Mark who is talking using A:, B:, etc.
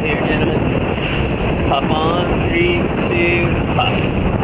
A: out here, gentlemen. Hop on three, two, up.